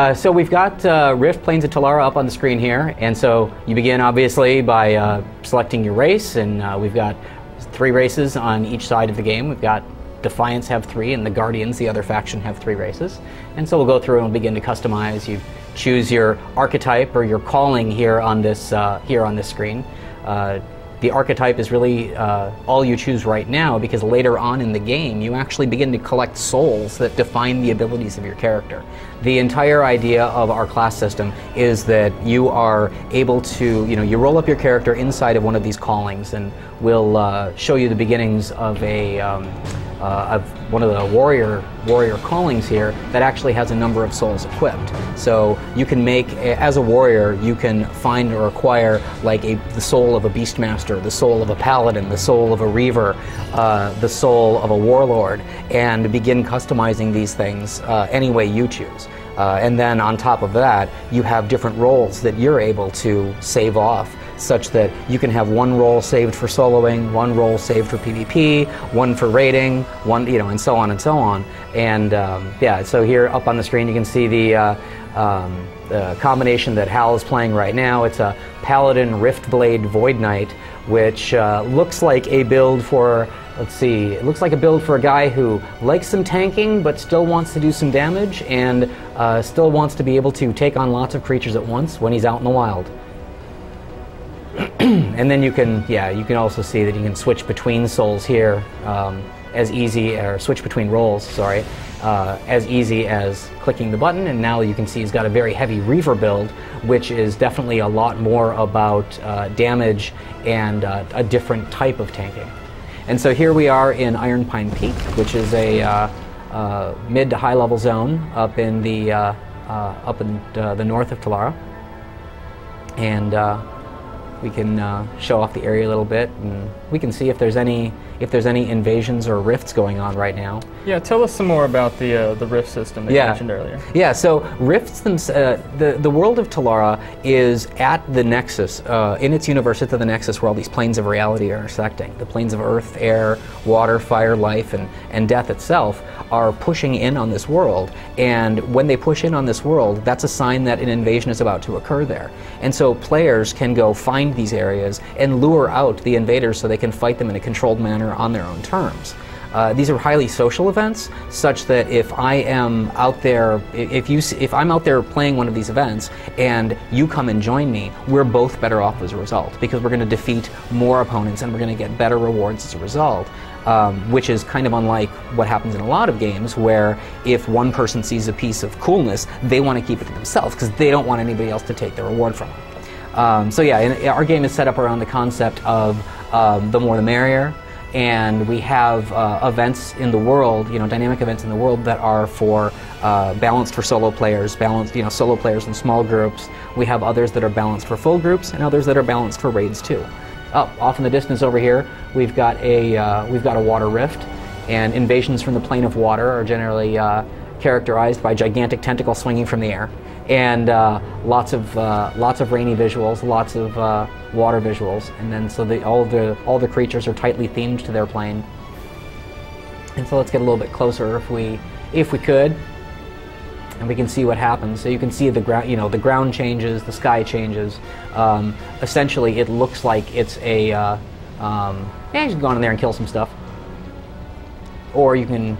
Uh, so we've got uh, Rift Planes of Telara up on the screen here, and so you begin obviously by uh, selecting your race, and uh, we've got three races on each side of the game. We've got Defiance have three, and the Guardians, the other faction, have three races. And so we'll go through and begin to customize. You choose your archetype or your calling here on this uh, here on this screen. The archetype is really uh, all you choose right now because later on in the game you actually begin to collect souls that define the abilities of your character. The entire idea of our class system is that you are able to, you know, you roll up your character inside of one of these callings and we'll uh, show you the beginnings of a um, uh, of one of the warrior warrior callings here that actually has a number of souls equipped. So you can make as a warrior you can find or acquire like a the soul of a beastmaster, the soul of a paladin, the soul of a reaver, uh, the soul of a warlord, and begin customizing these things uh, any way you choose. Uh, and then on top of that, you have different roles that you're able to save off such that you can have one role saved for soloing, one role saved for PvP, one for raiding, one, you know, and so on and so on. And um, yeah, so here up on the screen you can see the, uh, um, the combination that Hal is playing right now. It's a Paladin Riftblade Void Knight, which uh, looks like a build for let's see, it looks like a build for a guy who likes some tanking but still wants to do some damage and uh, still wants to be able to take on lots of creatures at once when he's out in the wild. And then you can, yeah, you can also see that you can switch between souls here um, as easy, or switch between roles, sorry, uh, as easy as clicking the button. And now you can see he's got a very heavy Reaver build, which is definitely a lot more about uh, damage and uh, a different type of tanking. And so here we are in Iron Pine Peak, which is a uh, uh, mid to high level zone up in the uh, up in the north of Telara, And we can uh, show off the area a little bit and we can see if there's any if there's any invasions or rifts going on right now. Yeah, tell us some more about the uh, the rift system that yeah. you mentioned earlier. Yeah, so rifts them, uh, the the world of Telara is at the nexus uh, in its universe. It's at the nexus where all these planes of reality are intersecting. The planes of earth, air, water, fire, life, and and death itself are pushing in on this world. And when they push in on this world, that's a sign that an invasion is about to occur there. And so players can go find these areas and lure out the invaders so they can fight them in a controlled manner on their own terms. Uh, these are highly social events, such that if I am out there, if you, if I'm out there playing one of these events and you come and join me, we're both better off as a result because we're going to defeat more opponents and we're going to get better rewards as a result um, which is kind of unlike what happens in a lot of games where if one person sees a piece of coolness, they want to keep it to themselves because they don't want anybody else to take the reward from them. Um, so yeah, our game is set up around the concept of um, the more the merrier, and we have uh, events in the world, you know, dynamic events in the world that are for uh, balanced for solo players, balanced, you know, solo players in small groups. We have others that are balanced for full groups, and others that are balanced for raids too. Up off in the distance over here, we've got a uh, we've got a water rift, and invasions from the plane of water are generally uh, characterized by gigantic tentacles swinging from the air, and uh, lots of uh, lots of rainy visuals, lots of water visuals, and then so the, all the all the creatures are tightly themed to their plane. And so let's get a little bit closer if we if we could and we can see what happens. So you can see the ground, you know, the ground changes, the sky changes. Um, essentially, it looks like it's a. Uh, um, yeah, you can go on in there and kill some stuff, or you can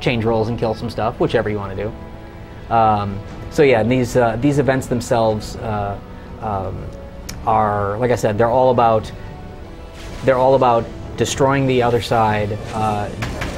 change roles and kill some stuff, whichever you want to do. Um, so yeah, these uh, these events themselves uh, um, are, like I said, they're all about they're all about destroying the other side, uh,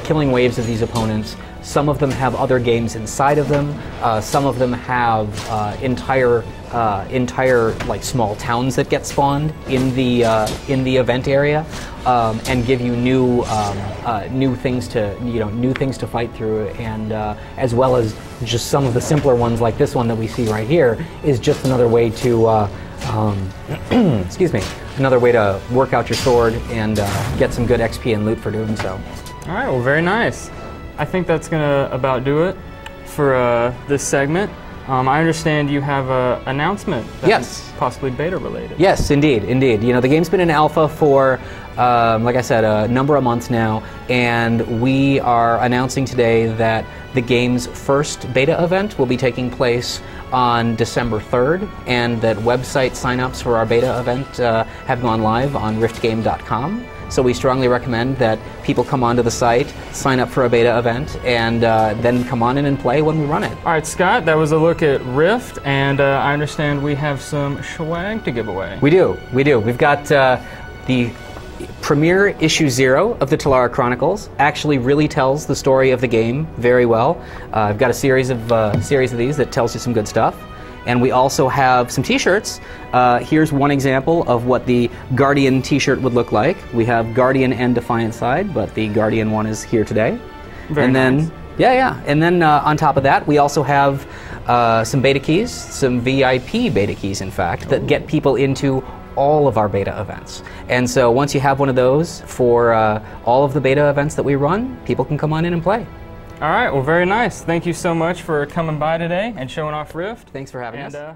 killing waves of these opponents, some of them have other games inside of them. Uh, some of them have uh, entire uh, entire like small towns that get spawned in the uh, in the event area, um, and give you new um, uh, new things to you know new things to fight through, and as well as just some of the simpler ones like this one that we see right here is just another way to. Um, excuse me, another way to work out your sword and get some good XP and loot for doing so. All right, well, very nice. I think that's going to about do it for uh, this segment. Um, I understand you have an announcement. yes. Possibly beta related. Yes, indeed, indeed. You know, the game's been in alpha for um, like I said, a number of months now, and we are announcing today that the game's first beta event will be taking place on December 3rd, and that website signups for our beta event uh, have gone live on riftgame.com. So we strongly recommend that people come onto the site, sign up for a beta event, and uh, then come on in and play when we run it. All right, Scott, that was a look at Rift, and uh, I understand we have some swag to give away. We do, we do. We've got uh, the premiere issue zero of the Telara Chronicles. Actually, really tells the story of the game very well. Uh, I've got a series of uh, series of these that tells you some good stuff. And we also have some T-shirts. Uh, here's one example of what the Guardian T-shirt would look like. We have Guardian and Defiant side, but the Guardian one is here today. Very and then, yeah, yeah. And then uh, on top of that, we also have uh, some beta keys, some VIP beta keys, in fact, that get people into all of our beta events. And so once you have one of those for uh, all of the beta events that we run, people can come on in and play. All right, well, very nice. Thank you so much for coming by today and showing off Rift. Thanks for having and, us. uh,